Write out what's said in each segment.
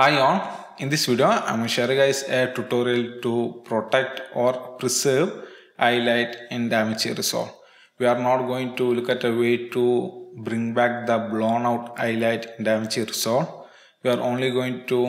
Hi on, in this video I'm going to share guys a tutorial to protect or preserve highlight in DaVinci Resolve. We are not going to look at a way to bring back the blown out highlight in DaVinci Resolve. We are only going to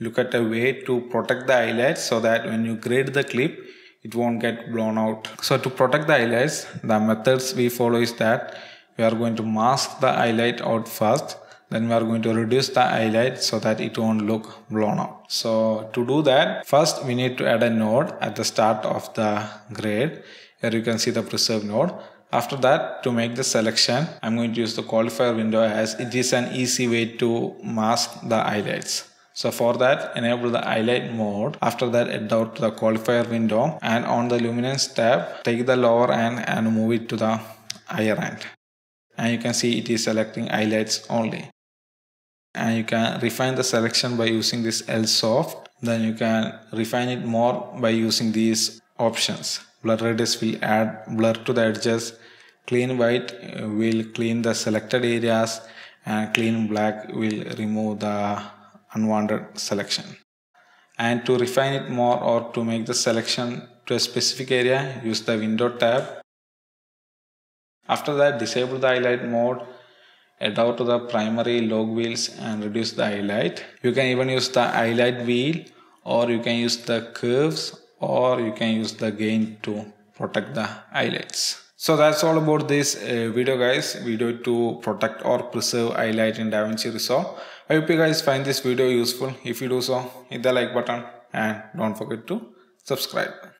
look at a way to protect the highlights so that when you grade the clip it won't get blown out. So to protect the highlights the methods we follow is that we are going to mask the highlight out first then we are going to reduce the highlight so that it won't look blown out. So to do that, first we need to add a node at the start of the grade. Here you can see the preserve node. After that, to make the selection, I'm going to use the qualifier window as it is an easy way to mask the highlights. So for that, enable the highlight mode. After that, head out to the qualifier window and on the luminance tab, take the lower end and move it to the higher end. And you can see it is selecting highlights only and you can refine the selection by using this LSoft. Then you can refine it more by using these options. Blur radius will add blur to the edges. Clean white will clean the selected areas. And clean black will remove the unwanted selection. And to refine it more or to make the selection to a specific area use the window tab. After that disable the highlight mode to the primary log wheels and reduce the highlight. You can even use the highlight wheel or you can use the curves or you can use the gain to protect the highlights. So that's all about this uh, video guys, video to protect or preserve highlight in DaVinci Resolve. I hope you guys find this video useful. If you do so, hit the like button and don't forget to subscribe.